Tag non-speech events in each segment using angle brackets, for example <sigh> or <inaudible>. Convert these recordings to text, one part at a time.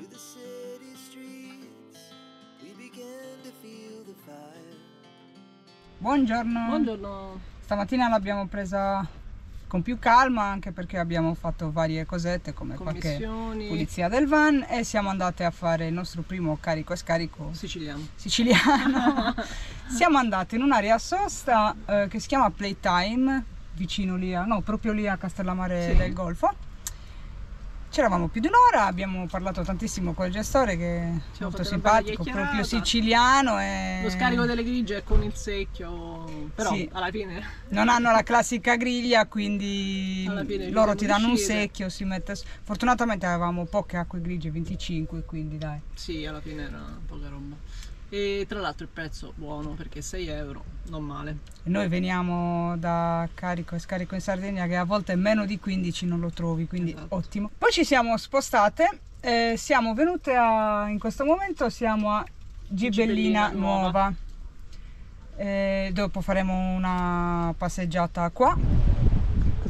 to the city streets, we began to feel the fire. Buongiorno. Buongiorno. Stamattina l'abbiamo presa con più calma anche perché abbiamo fatto varie cosette come qualche pulizia del van e siamo andate a fare il nostro primo carico e scarico Siciliano. siciliano. <laughs> siamo andati in un'area sosta eh, che si chiama Playtime, vicino lì a, no, proprio lì a Castellammare Sì. del Golfo. C'eravamo più di un'ora, abbiamo parlato tantissimo con il gestore che è molto simpatico, proprio siciliano e Lo scarico delle grigie è con il secchio, però Sì. alla fine non hanno la classica griglia, quindi loro ti danno un uscire. secchio, si mette... Fortunatamente avevamo poche acque grigie, 25, quindi dai. sì, alla fine era poca roba. E tra l'altro il prezzo buono perché 6 euro, non male. E Noi veniamo da carico e scarico in Sardegna che a volte meno di 15 non lo trovi, quindi Esatto. ottimo. Poi ci siamo spostate, eh, siamo venute a, in questo momento siamo a Gibellina, Gibellina Nuova. Nuova. Eh, dopo faremo una passeggiata qua.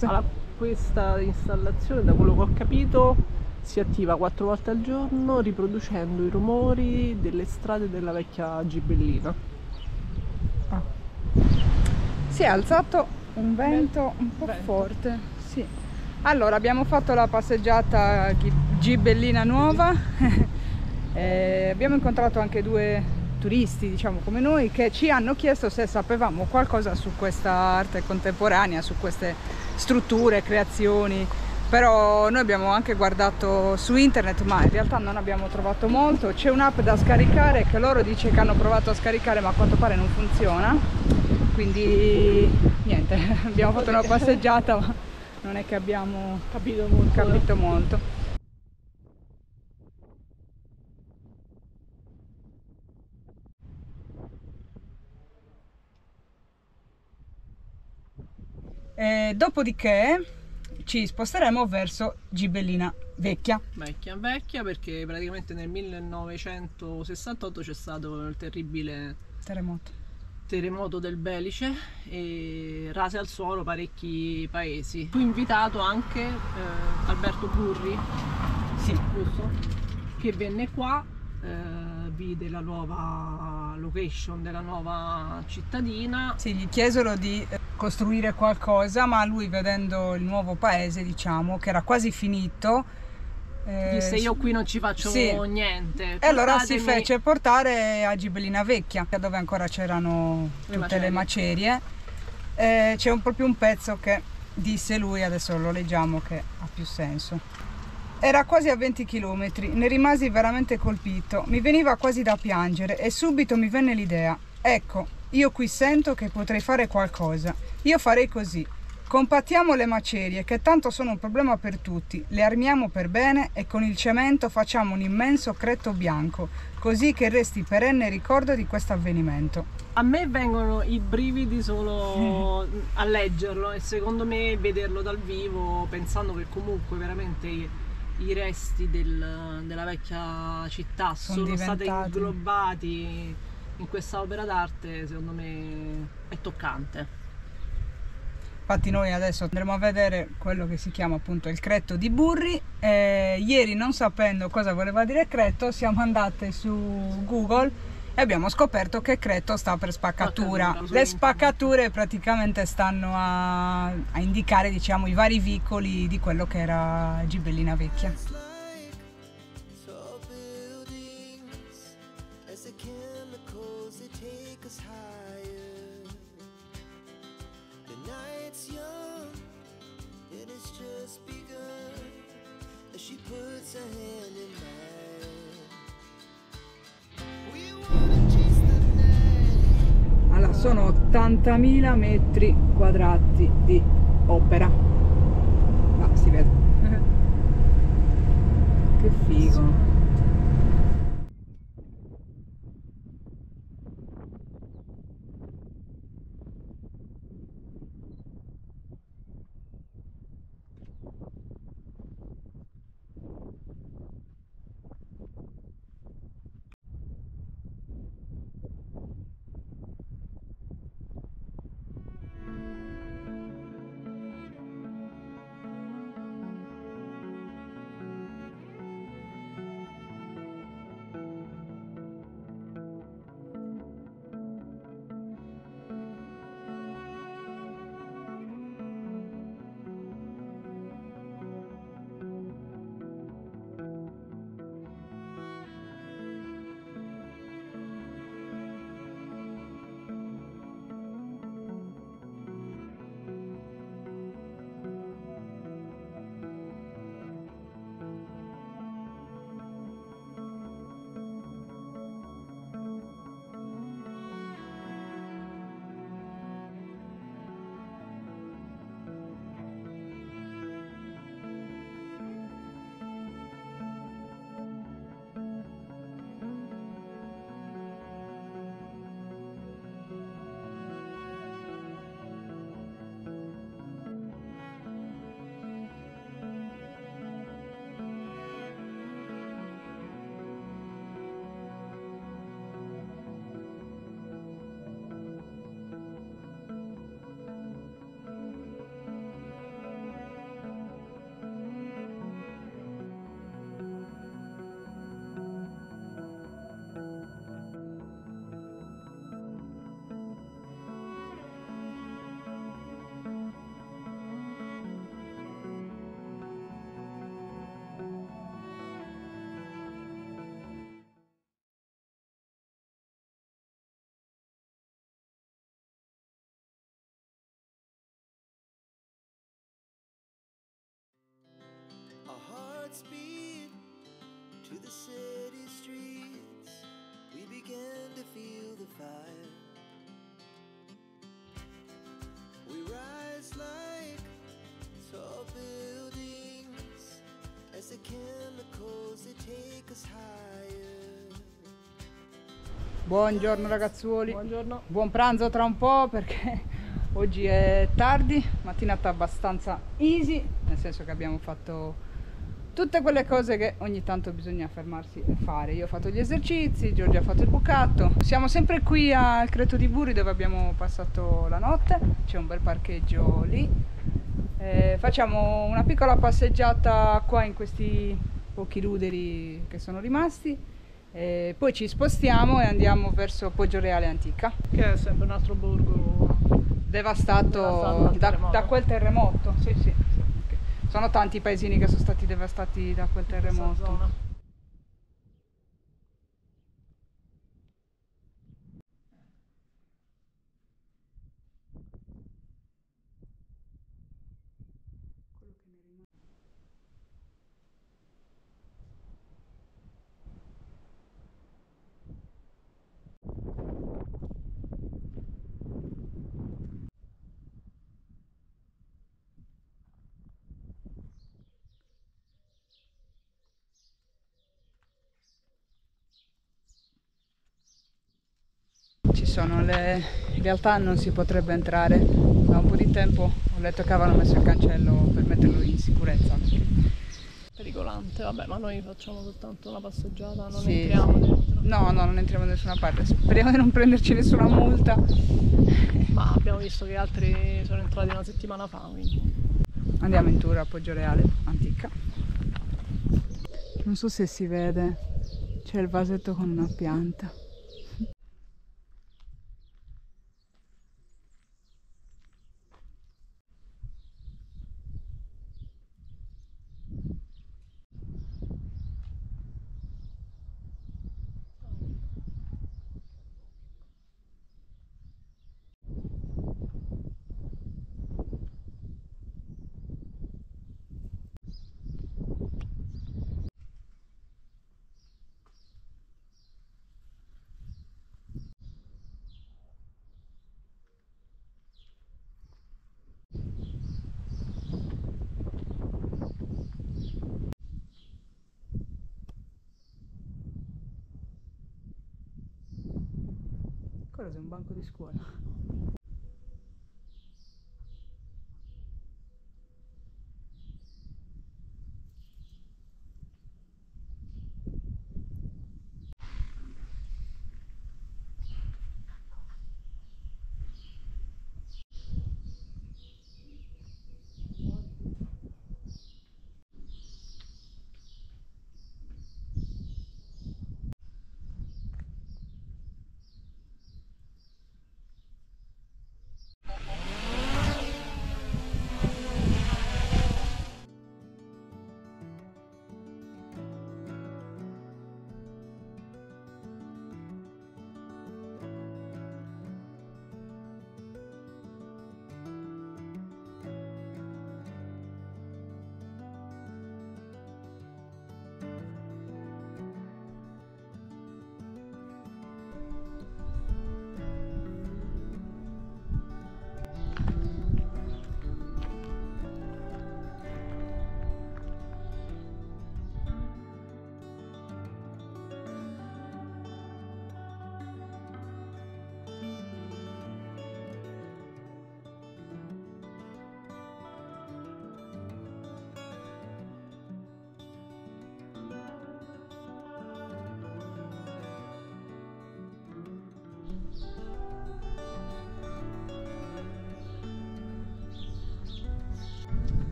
Allora, questa installazione, da quello che ho capito, si attiva quattro volte al giorno riproducendo i rumori delle strade della vecchia Gibellina. Ah. Si è alzato un vento un po' Vento. forte. Sì. Allora, abbiamo fatto la passeggiata Gibellina Nuova. <laughs> e abbiamo incontrato anche due turisti, diciamo come noi, che ci hanno chiesto se sapevamo qualcosa su questa arte contemporanea, su queste strutture, creazioni. Però noi abbiamo anche guardato su internet, ma in realtà non abbiamo trovato molto. C'è un'app da scaricare che loro dice che hanno provato a scaricare, ma a quanto pare non funziona. Quindi niente, <laughs> abbiamo fatto una passeggiata, ma non è che abbiamo Capito molto. capito molto. E dopodiché ci sposteremo verso Gibellina Vecchia. Vecchia, vecchia perché praticamente nel 1968 c'è stato il terribile Terremoto. terremoto del Belice e rase al suolo parecchi paesi. Fu invitato anche eh, Alberto Burri, Sì, giusto? Che venne qua, eh, vide la nuova location della nuova cittadina. sì, gli chiesero di eh, costruire qualcosa, ma lui vedendo il nuovo paese, diciamo, che era quasi finito, eh, Disse io qui non ci faccio sì. niente. E allora si portatemi- fece portare a Gibellina Vecchia, dove ancora c'erano Le tutte le macerie. macerie. Eh, c'è un, proprio un pezzo che disse lui, adesso lo leggiamo che ha più senso. Era quasi a 20 km, ne rimasi veramente colpito, mi veniva quasi da piangere e subito mi venne l'idea, ecco, io qui sento che potrei fare qualcosa, io farei così. Compattiamo le macerie che tanto sono un problema per tutti, le armiamo per bene e con il cemento facciamo un immenso cretto bianco, così che resti perenne ricordo di questo avvenimento. A me vengono i brividi solo a leggerlo e secondo me vederlo dal vivo, pensando che comunque veramente i, resti del- della vecchia città Sono sono, stati inglobati in questa opera d'arte, secondo me è toccante. Infatti noi adesso andremo a vedere quello che si chiama appunto il cretto di Burri. Eh, ieri non sapendo cosa voleva dire cretto siamo andate su Google e abbiamo scoperto che cretto sta per spaccatura. Spaccatura, su Le spaccature praticamente stanno a, a indicare diciamo i vari vicoli di quello che era Gibellina Vecchia. It's like tall sono 80.000 metri quadrati di opera. To the city streets, we began to feel the fire. We rise like tall buildings as the chemicals they take us higher. Buongiorno ragazzuoli. Buongiorno. Buon pranzo tra un po' perché <laughs> oggi è tardi, mattinata abbastanza easy, nel senso che abbiamo fatto tutte quelle cose che ogni tanto bisogna fermarsi e fare. Io ho fatto gli esercizi, Giorgia ha fatto il bucato. Siamo sempre qui al Creto di Buri dove abbiamo passato la notte, c'è un bel parcheggio lì. Eh, facciamo una piccola passeggiata qua in questi pochi ruderi che sono rimasti. E poi ci spostiamo e andiamo verso Poggio Reale Antica Che è sempre un altro borgo. devastato, Devastato da, da quel terremoto. Sì, sì. Sono tanti i paesini che sono stati devastati da quel terremoto. Ci sono le... In realtà non si potrebbe entrare. Da un po' di tempo ho letto che avevano messo il cancello per metterlo in sicurezza. Pericolante, vabbè, ma noi facciamo soltanto una passeggiata, non Sì, entriamo sì. dentro. No, no, non entriamo da nessuna parte. Speriamo di non prenderci nessuna multa. Ma abbiamo visto che altri sono entrati una settimana fa, quindi. Andiamo in tour a Poggio Reale Antica. Non so se si vede, c'è il vasetto con una pianta. Cosa è un banco di scuola?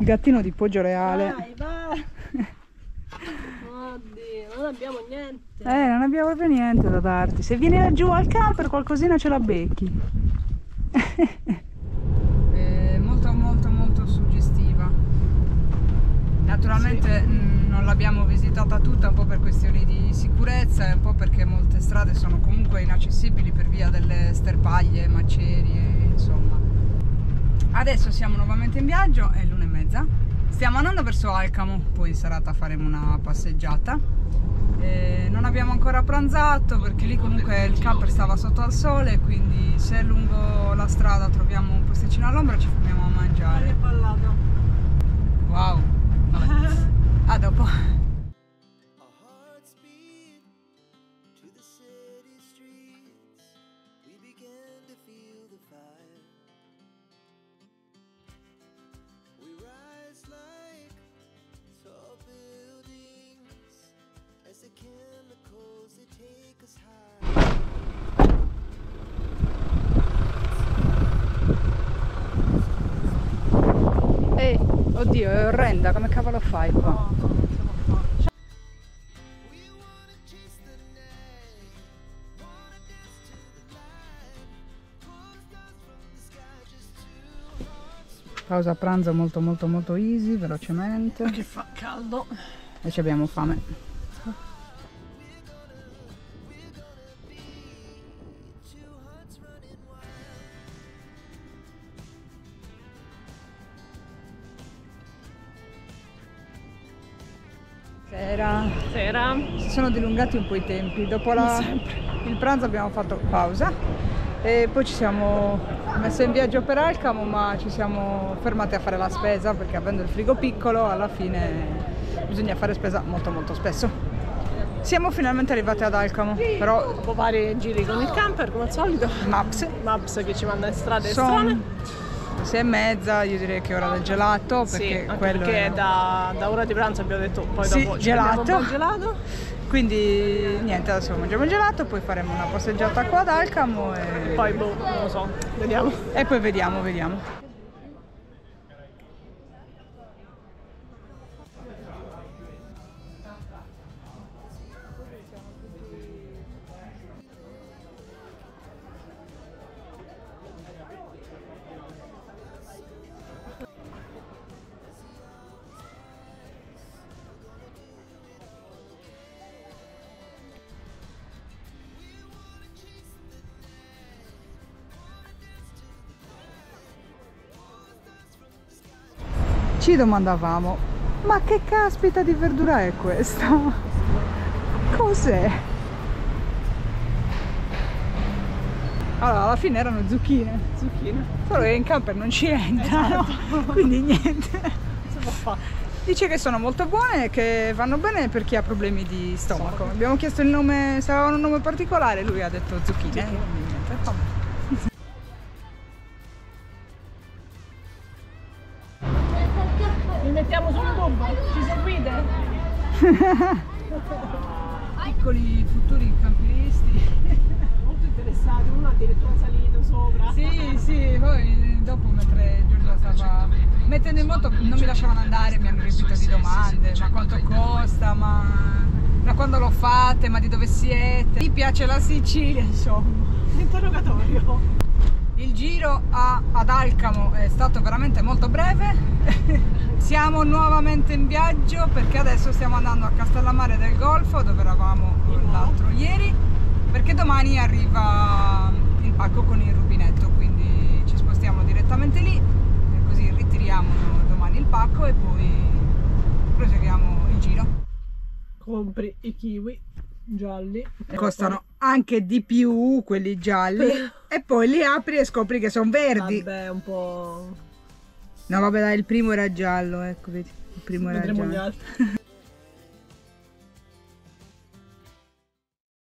Il gattino di Poggio Reale. Vai, vai. Oddio, non abbiamo niente. Eh, non abbiamo proprio niente da darti. Se vieni laggiù al camper qualcosina ce la becchi. È <laughs> molto molto molto suggestiva. Naturalmente mh, non l'abbiamo visitata tutta un po' per questioni di sicurezza e un po' perché molte strade sono comunque inaccessibili per via delle sterpaglie, macerie, insomma. Adesso siamo nuovamente in viaggio, è l'una e mezza. Stiamo andando verso Alcamo, poi in serata faremo una passeggiata. Eh, non abbiamo ancora pranzato perché lì comunque il camper stava sotto al sole, quindi se lungo la strada troviamo un posticino all'ombra ci fermiamo a Che mangiare. Wow! Vabbè. <laughs> A dopo. Oddio, è orrenda, come cavolo fai qua? Pausa pranzo molto molto molto easy, velocemente. Che fa caldo. E ci abbiamo fame. Sera. Sera. Si sono dilungati un po' i tempi. Dopo la- il pranzo abbiamo fatto pausa e poi ci siamo messi in viaggio per Alcamo, ma ci siamo fermati a fare la spesa perché avendo il frigo piccolo alla fine bisogna fare spesa molto molto spesso. Siamo finalmente arrivati ad Alcamo, però Dopo vari giri con il camper, come al solito. Maps Maps che ci manda in strade sono strane. Sei e mezza, io direi che è ora del gelato Sì, perché quello perché è- da, da ora di pranzo abbiamo detto poi Sì, dopo gelato. gelato. Quindi niente, adesso mangiamo il gelato, poi faremo una passeggiata qua ad Alcamo e Poi boh, non lo so, vediamo. E poi vediamo, vediamo. Ci domandavamo, ma che caspita di verdura è questa? <laughs> Cos'è? Allora, alla fine erano zucchine, Zucchine. solo che in camper non ci entrano, <laughs> quindi niente. <laughs> Dice che sono molto buone e che vanno bene per chi ha problemi di stomaco. Abbiamo chiesto il nome, se avevano un nome particolare, lui ha detto zucchine. Zucchine. <laughs> Piccoli futuri camperisti. <laughs> Molto interessati, uno addirittura salito sopra. Sì, sì, poi dopo mentre Giorgia stava mettendo in moto non mi lasciavano andare, mi hanno riempito di domande, ma quanto costa, ma da quando lo fate, ma di dove siete? Mi piace la Sicilia, insomma. Interrogatorio. Il giro a- ad Alcamo è stato veramente molto breve. <laughs> Siamo nuovamente in viaggio perché adesso stiamo andando a Castellammare del Golfo dove eravamo l'altro ieri perché domani arriva il pacco con il rubinetto quindi ci spostiamo direttamente lì così ritiriamo domani il pacco e poi proseguiamo il giro. Compri i kiwi gialli. Costano anche di più quelli gialli e poi li apri e scopri che sono verdi. Vabbè, un po'. No, vabbè, dai, il primo era giallo, ecco, vedi. Il primo era Vedremo gli giallo. altri. <laughs>